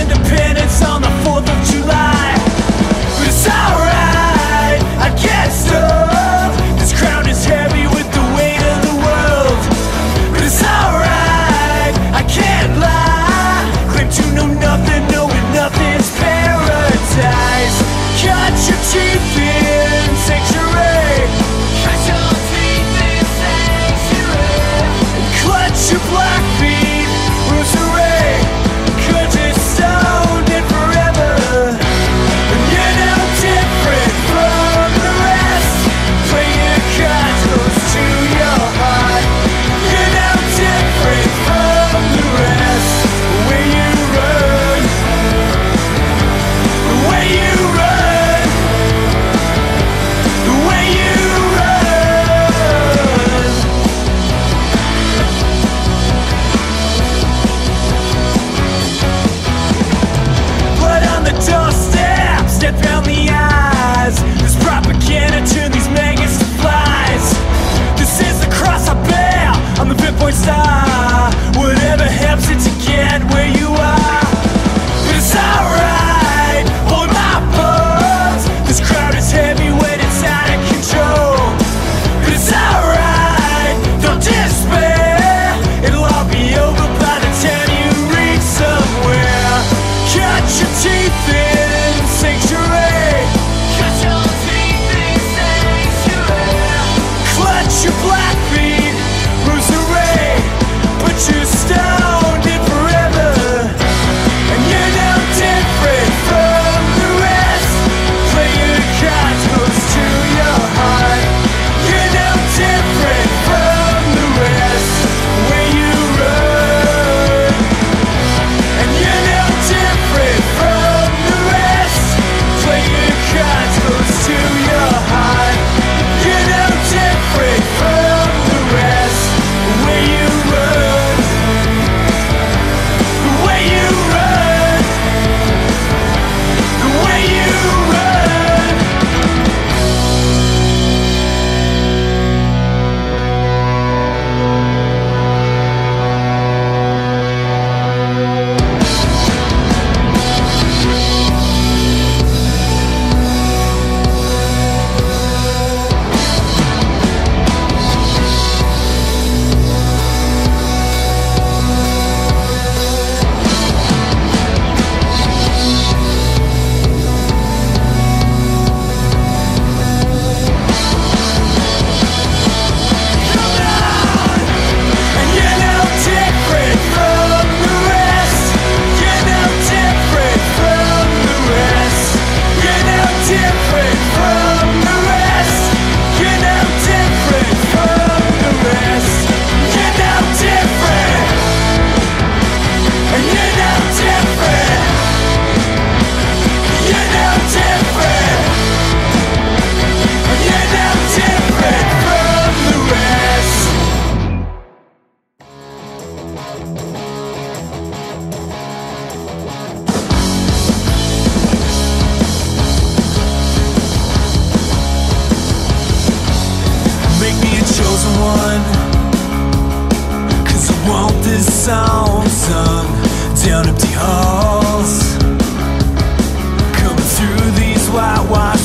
independent. on the pinpoint star, whatever happened. was one. Cause I want this song sung Down empty halls. Coming through these whitewashed